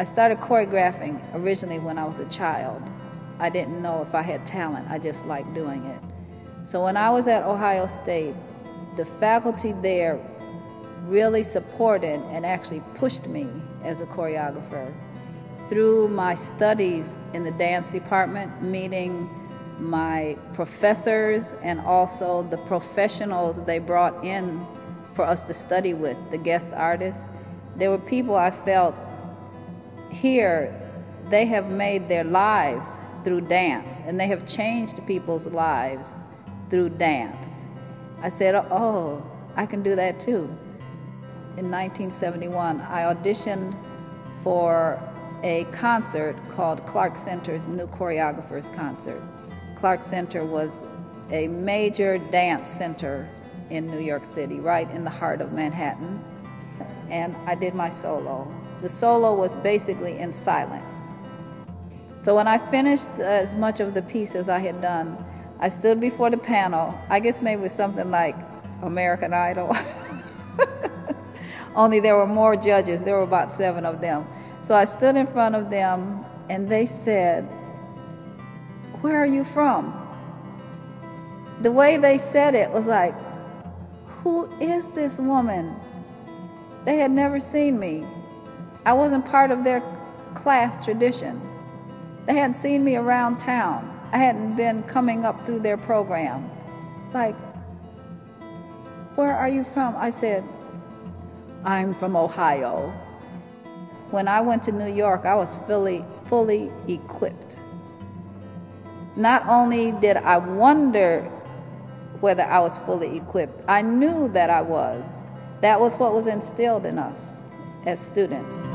I started choreographing originally when I was a child. I didn't know if I had talent, I just liked doing it. So when I was at Ohio State, the faculty there really supported and actually pushed me as a choreographer. Through my studies in the dance department, meeting my professors and also the professionals they brought in for us to study with, the guest artists, there were people I felt here, they have made their lives through dance and they have changed people's lives through dance. I said, oh, I can do that too. In 1971, I auditioned for a concert called Clark Center's New Choreographers Concert. Clark Center was a major dance center in New York City, right in the heart of Manhattan. And I did my solo. The solo was basically in silence. So when I finished as much of the piece as I had done, I stood before the panel, I guess maybe something like American Idol. Only there were more judges, there were about seven of them. So I stood in front of them and they said, Where are you from? The way they said it was like, Who is this woman? They had never seen me. I wasn't part of their class tradition. They hadn't seen me around town. I hadn't been coming up through their program. Like, where are you from? I said, I'm from Ohio. When I went to New York, I was fully, fully equipped. Not only did I wonder whether I was fully equipped, I knew that I was. That was what was instilled in us as students.